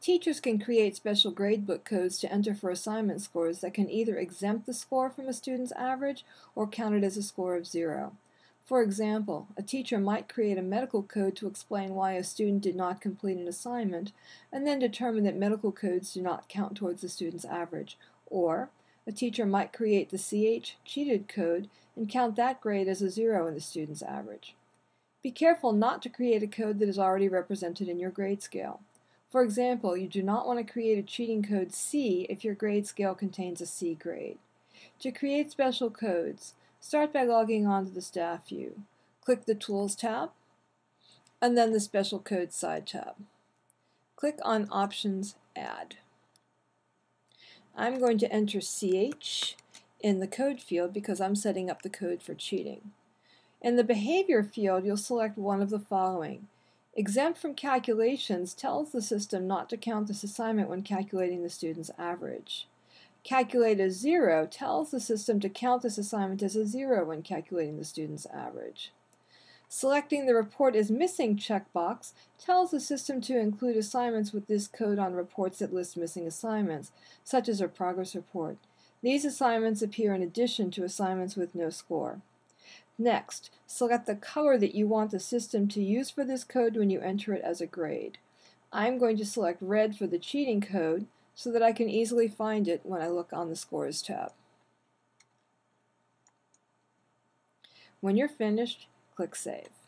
Teachers can create special gradebook codes to enter for assignment scores that can either exempt the score from a student's average or count it as a score of zero. For example, a teacher might create a medical code to explain why a student did not complete an assignment, and then determine that medical codes do not count towards the student's average. Or, a teacher might create the CH cheated code and count that grade as a zero in the student's average. Be careful not to create a code that is already represented in your grade scale. For example, you do not want to create a cheating code C if your grade scale contains a C grade. To create special codes, start by logging on to the staff view. Click the Tools tab, and then the Special Codes side tab. Click on Options Add. I'm going to enter CH in the code field because I'm setting up the code for cheating. In the Behavior field, you'll select one of the following. Exempt from calculations tells the system not to count this assignment when calculating the student's average. Calculate as zero tells the system to count this assignment as a zero when calculating the student's average. Selecting the report is missing checkbox tells the system to include assignments with this code on reports that list missing assignments, such as a progress report. These assignments appear in addition to assignments with no score. Next, select the color that you want the system to use for this code when you enter it as a grade. I'm going to select red for the cheating code so that I can easily find it when I look on the Scores tab. When you're finished, click Save.